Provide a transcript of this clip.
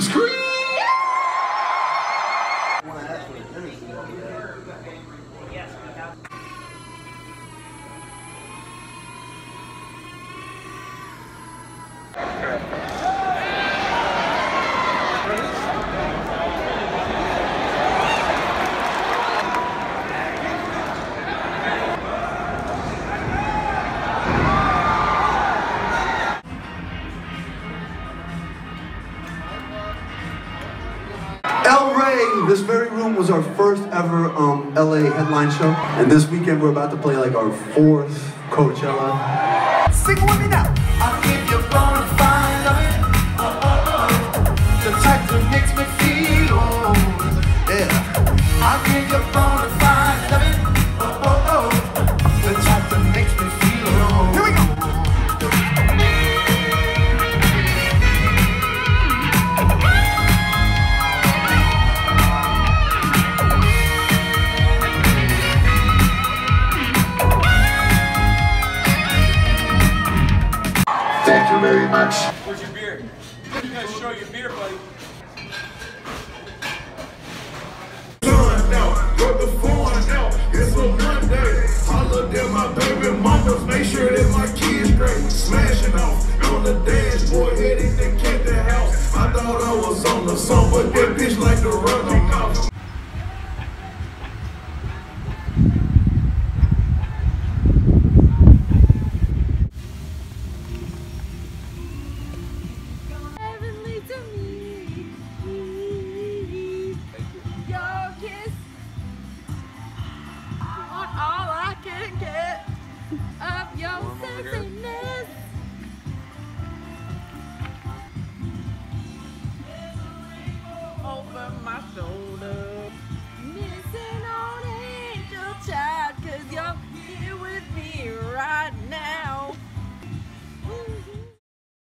Scream! This very room was our first ever um, LA headline show, and this weekend we're about to play like our fourth Coachella. Sing with me now. You very much. Where's your beer? You gotta show your beer, buddy. sun out, got the can get up your sense